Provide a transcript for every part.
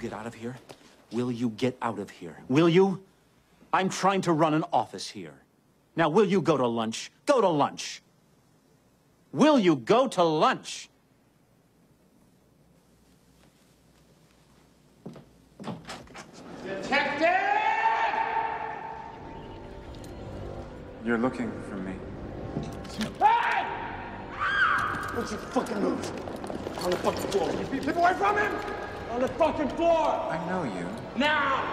get out of here? Will you get out of here? Will you? I'm trying to run an office here. Now, will you go to lunch? Go to lunch. Will you go to lunch? Detective! You're looking for me. Hey! What's your fucking move? On the fucking floor. You keep away from him! On the fucking floor! I know you. Now!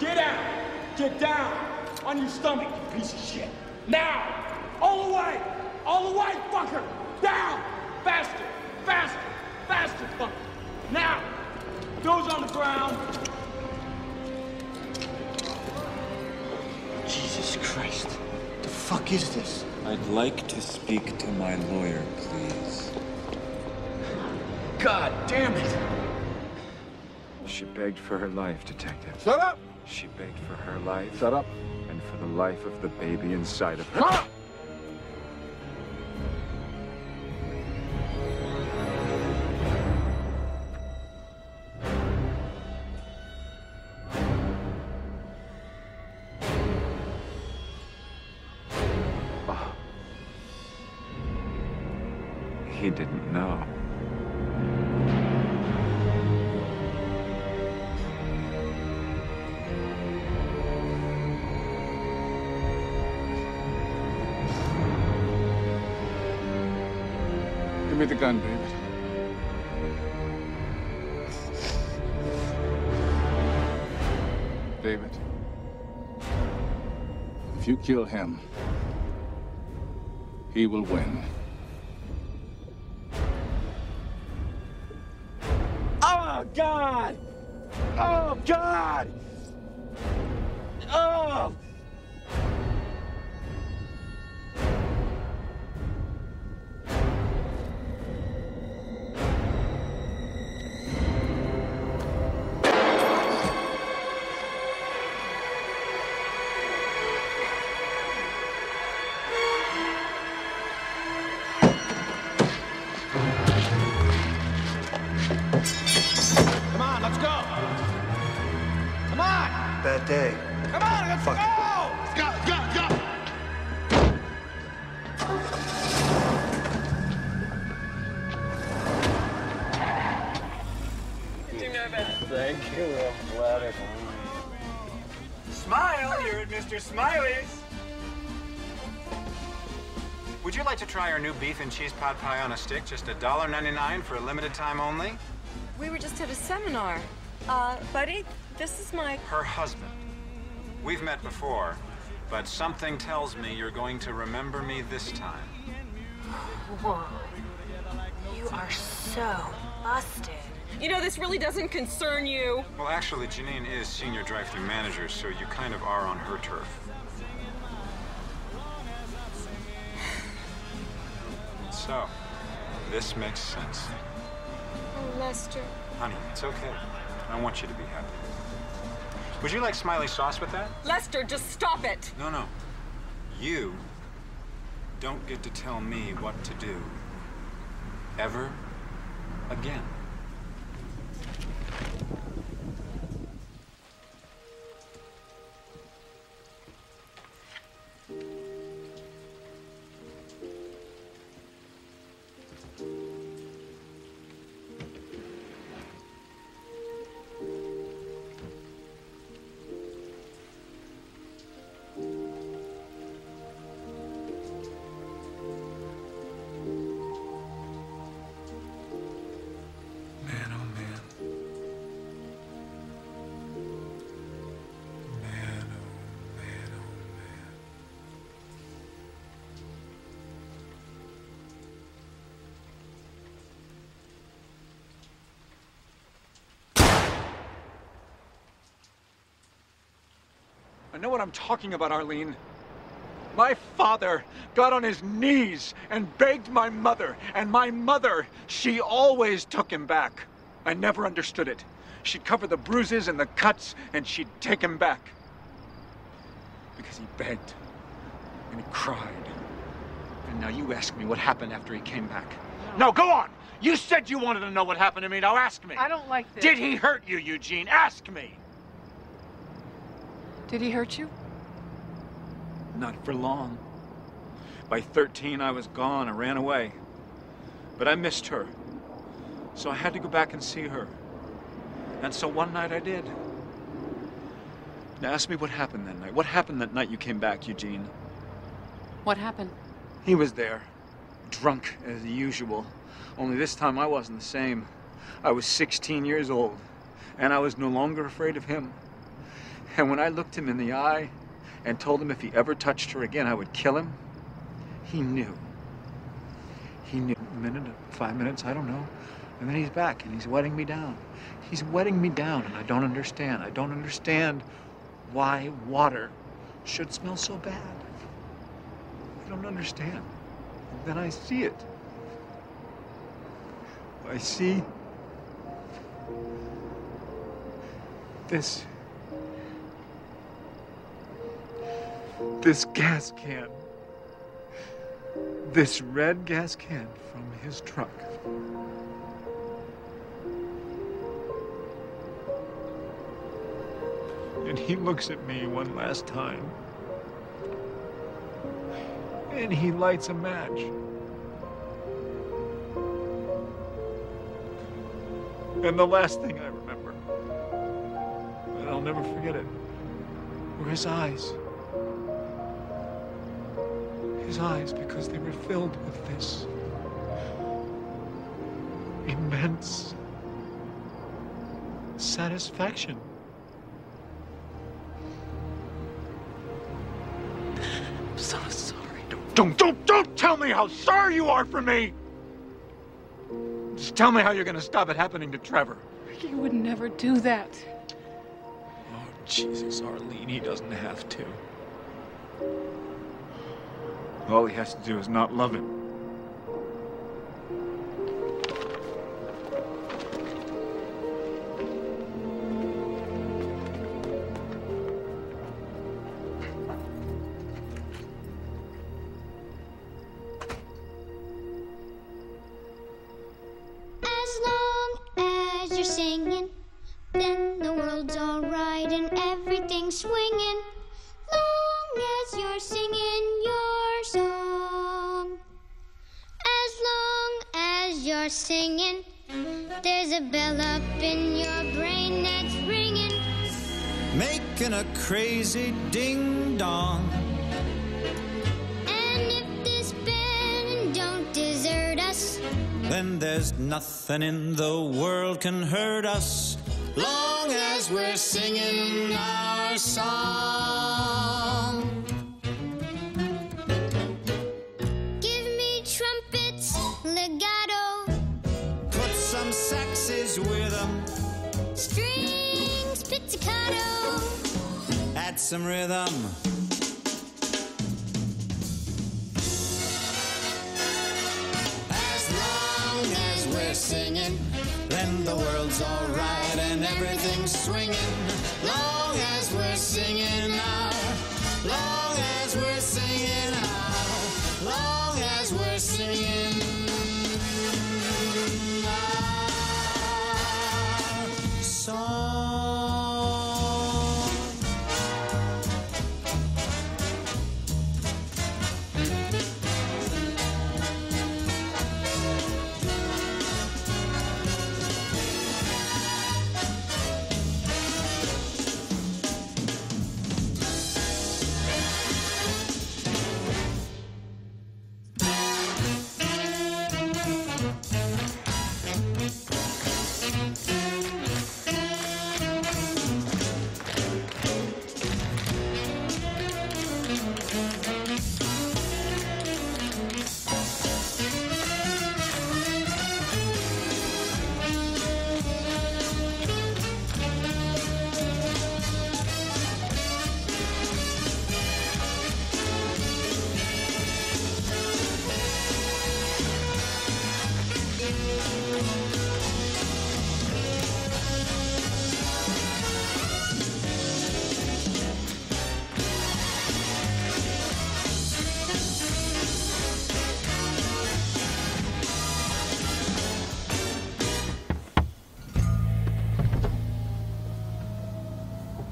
Get out! Get down! On your stomach, you piece of shit! Now! All the way! All the way, fucker! Down! Faster! Faster! Faster, fucker! Now! Those on the ground! Jesus Christ. The fuck is this? I'd like to speak to my lawyer, please. God damn it! She begged for her life, Detective. Shut up! She begged for her life. Shut up! And for the life of the baby inside of her. Shut up! Oh. He didn't know. The gun, David. David. If you kill him, he will win. Oh, God! Oh, God! Oh! Bad day. Come on, let's Fuck. go! Let's go, let's go, let's go! Thank you, I'm glad flattered. Smile, you're at Mr. Smiley's. Would you like to try our new beef and cheese pot pie on a stick? Just $1.99 for a limited time only? We were just at a seminar. Uh, buddy, this is my. Her husband. We've met before, but something tells me you're going to remember me this time. Whoa. You are so busted. You know, this really doesn't concern you. Well, actually, Janine is senior drive-thru manager, so you kind of are on her turf. So, this makes sense. Oh, Lester. Honey, it's okay. I want you to be happy. Would you like smiley sauce with that? Lester, just stop it. No, no. You don't get to tell me what to do. Ever again. Know what I'm talking about, Arlene. My father got on his knees and begged my mother, and my mother, she always took him back. I never understood it. She'd cover the bruises and the cuts, and she'd take him back. Because he begged, and he cried. And now you ask me what happened after he came back. Now go on! You said you wanted to know what happened to me. Now ask me. I don't like this. Did he hurt you, Eugene? Ask me. Did he hurt you? Not for long. By 13, I was gone. I ran away. But I missed her. So I had to go back and see her. And so one night I did. Now ask me what happened that night. What happened that night you came back, Eugene? What happened? He was there, drunk as usual. Only this time I wasn't the same. I was 16 years old, and I was no longer afraid of him. And when I looked him in the eye and told him if he ever touched her again, I would kill him, he knew. He knew. A minute, five minutes, I don't know. And then he's back and he's wetting me down. He's wetting me down, and I don't understand. I don't understand why water should smell so bad. I don't understand. And then I see it. I see this this gas can. This red gas can from his truck. And he looks at me one last time. And he lights a match. And the last thing I remember, and I'll never forget it, were his eyes. His eyes, because they were filled with this immense satisfaction. I'm so sorry. Don't, don't, don't tell me how sorry you are for me! Just tell me how you're gonna stop it happening to Trevor. You would never do that. Oh, Jesus, Arlene, he doesn't have to. All he has to do is not love him. You're singing, there's a bell up in your brain that's ringing. making a crazy ding dong. And if this band don't desert us, Then there's nothing in the world can hurt us, long as we're singing our saxes with 'em, strings, pizzicato. add some rhythm. As long as we're singing, then the world's alright and everything's swinging. Long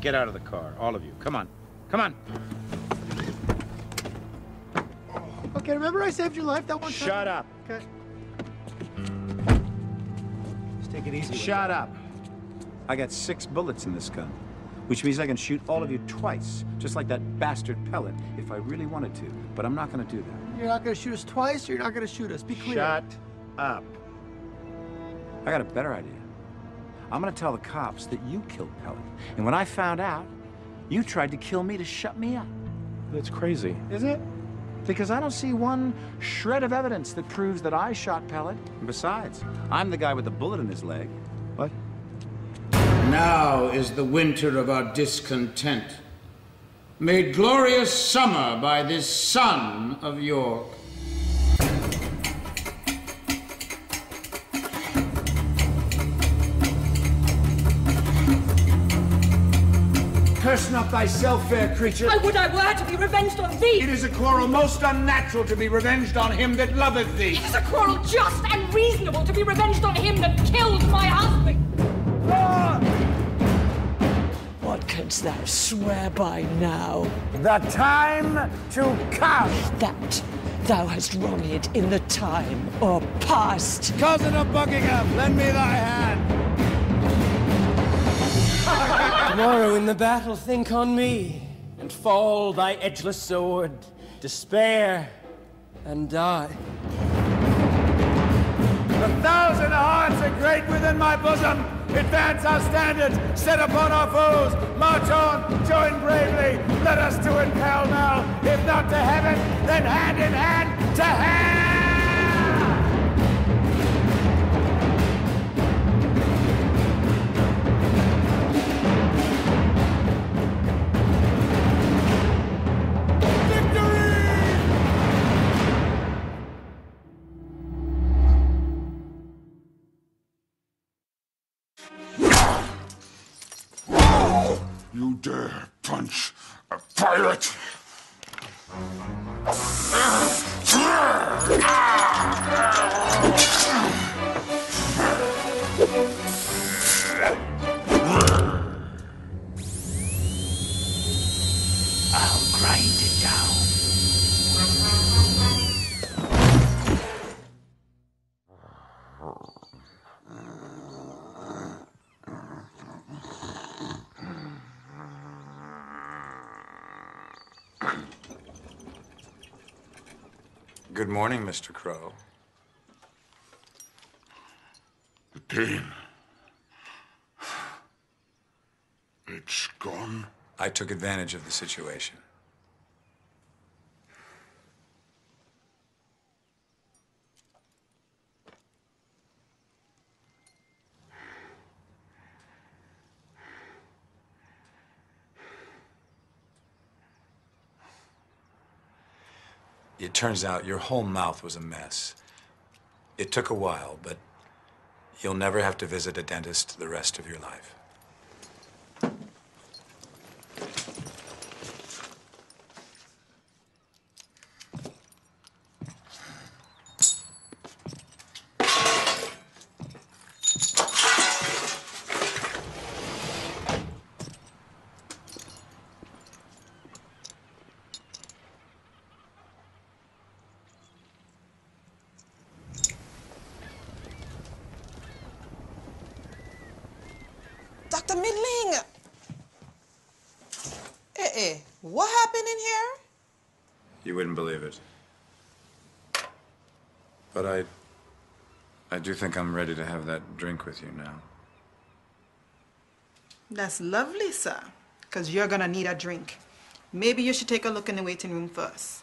Get out of the car, all of you. Come on. Come on. Okay, remember I saved your life that one time? Shut up. Okay. Just take it easy. Shut up. I got six bullets in this gun, which means I can shoot all of you twice, just like that bastard Pellitt, if I really wanted to. But I'm not going to do that. You're not gonna shoot us twice, or you're not gonna shoot us. Be clear. Shut up. I got a better idea. I'm gonna tell the cops that you killed Pellitt. And when I found out, you tried to kill me to shut me up. That's crazy. Is it? Because I don't see one shred of evidence that proves that I shot Pellitt. And besides, I'm the guy with the bullet in his leg. What? Now is the winter of our discontent, made glorious summer by this sun of York. Curse not thyself, fair creature. I would I were to be revenged on thee? It is a quarrel most unnatural to be revenged on him that loveth thee. It is a quarrel just and reasonable to be revenged on him that killed my husband. Ah! What canst thou swear by now? The time to come. That thou hast wronged in the time or past. Cousin of Buckingham, lend me thy hand. Tomorrow in the battle, think on me, and fall thy edgeless sword, despair, and die. The thousand hearts are great within my bosom. Advance our standards, set upon our foes. March on, join bravely. Let us to it pell mell. If not to heaven, then hand in hand to hell. A pirate? I'll Good morning, Mr. Crow. The Dane. It's gone. I took advantage of the situation. It turns out your whole mouth was a mess. It took a while, but you'll never have to visit a dentist the rest of your life. Midling! Eh, eh, what happened in here? You wouldn't believe it. But I. I do think I'm ready to have that drink with you now. That's lovely, sir. Because you're gonna need a drink. Maybe you should take a look in the waiting room first.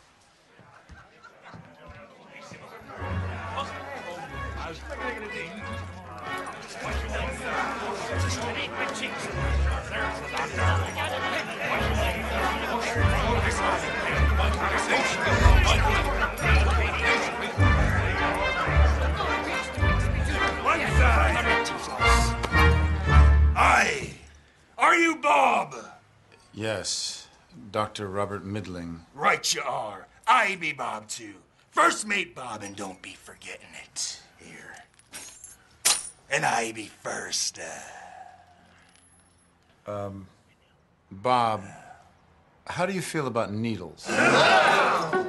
Yes, Dr. Robert Midling. Right you are. I be Bob too. First mate Bob, and don't be forgetting it. Here. And I be first. Uh... Um, Bob, how do you feel about needles?